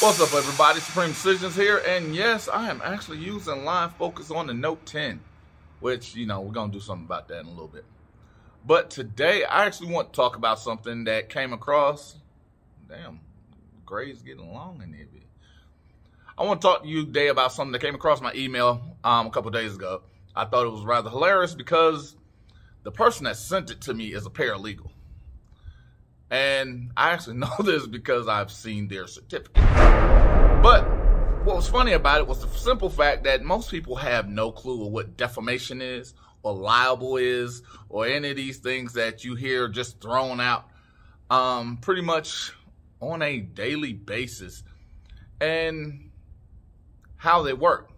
What's up, everybody? Supreme Decisions here, and yes, I am actually using Live Focus on the Note 10, which, you know, we're going to do something about that in a little bit. But today, I actually want to talk about something that came across. Damn, gray's getting long in there. I want to talk to you today about something that came across my email um, a couple days ago. I thought it was rather hilarious because the person that sent it to me is a paralegal. And I actually know this because I've seen their certificate. But what was funny about it was the simple fact that most people have no clue of what defamation is or libel is or any of these things that you hear just thrown out um, pretty much on a daily basis and how they work.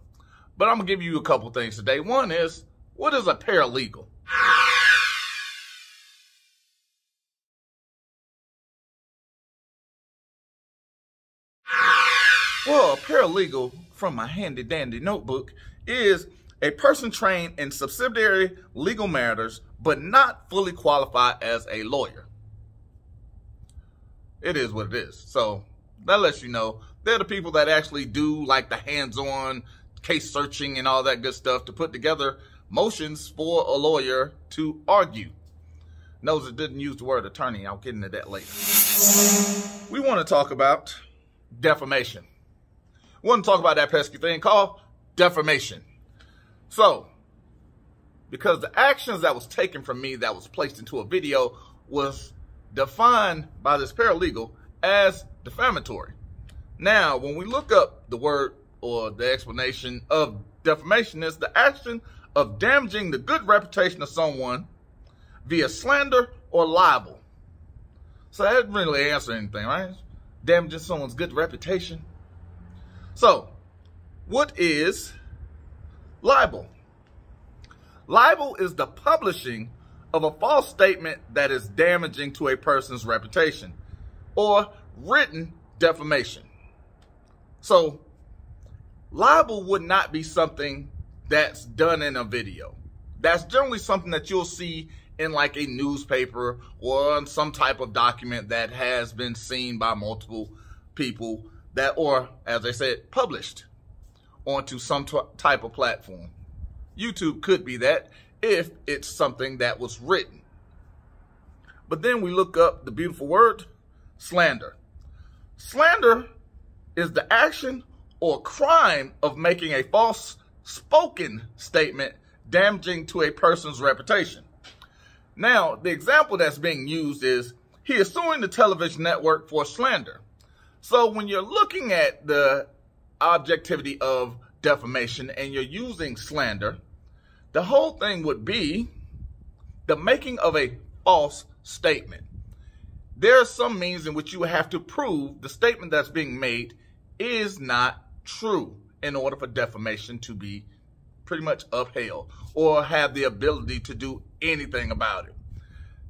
But I'm going to give you a couple things today. One is, what is a paralegal? Paralegal, from my handy dandy notebook, is a person trained in subsidiary legal matters, but not fully qualified as a lawyer. It is what it is. So that lets you know they're the people that actually do like the hands-on case searching and all that good stuff to put together motions for a lawyer to argue. Knows it didn't use the word attorney. I'll get into that later. We want to talk about defamation want to talk about that pesky thing called defamation. So, because the actions that was taken from me that was placed into a video was defined by this paralegal as defamatory. Now, when we look up the word or the explanation of defamation is the action of damaging the good reputation of someone via slander or libel. So that didn't really answer anything, right? Damaging someone's good reputation. So, what is libel? Libel is the publishing of a false statement that is damaging to a person's reputation or written defamation. So, libel would not be something that's done in a video. That's generally something that you'll see in like a newspaper or on some type of document that has been seen by multiple people that, or as I said, published onto some type of platform. YouTube could be that if it's something that was written. But then we look up the beautiful word, slander. Slander is the action or crime of making a false spoken statement damaging to a person's reputation. Now, the example that's being used is he is suing the television network for slander. So when you're looking at the objectivity of defamation and you're using slander, the whole thing would be the making of a false statement. There are some means in which you have to prove the statement that's being made is not true in order for defamation to be pretty much upheld or have the ability to do anything about it.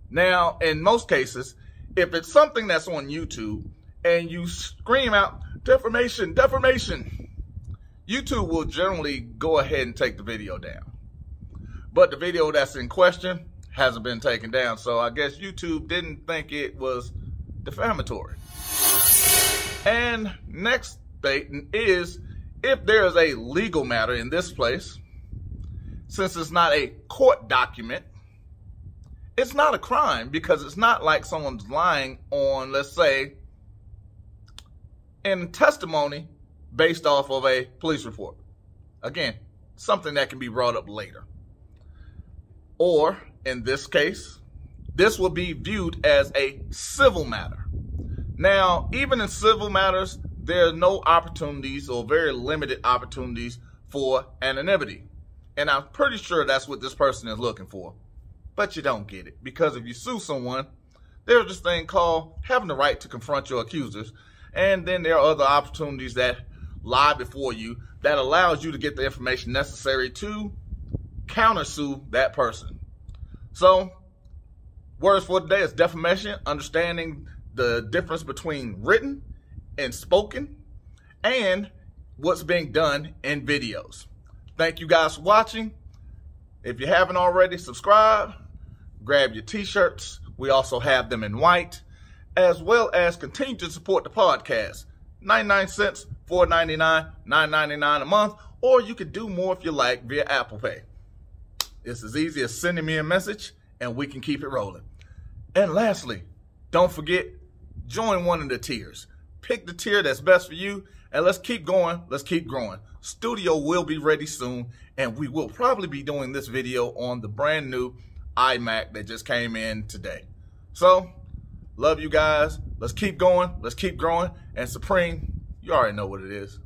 Now, in most cases, if it's something that's on YouTube and you scream out defamation, defamation, YouTube will generally go ahead and take the video down. But the video that's in question hasn't been taken down, so I guess YouTube didn't think it was defamatory. And next thing is if there is a legal matter in this place, since it's not a court document, it's not a crime because it's not like someone's lying on, let's say, and testimony based off of a police report. Again, something that can be brought up later. Or, in this case, this will be viewed as a civil matter. Now, even in civil matters, there are no opportunities or very limited opportunities for anonymity. And I'm pretty sure that's what this person is looking for. But you don't get it because if you sue someone, there's this thing called having the right to confront your accusers and then there are other opportunities that lie before you that allows you to get the information necessary to countersue that person. So, words for today is defamation, understanding the difference between written and spoken, and what's being done in videos. Thank you guys for watching. If you haven't already, subscribe, grab your t-shirts. We also have them in white as well as continue to support the podcast. 99 cents, 4.99, 9.99 a month, or you could do more if you like via Apple Pay. It's as easy as sending me a message and we can keep it rolling. And lastly, don't forget, join one of the tiers. Pick the tier that's best for you and let's keep going. Let's keep growing. Studio will be ready soon and we will probably be doing this video on the brand new iMac that just came in today. So, love you guys. Let's keep going. Let's keep growing. And Supreme, you already know what it is.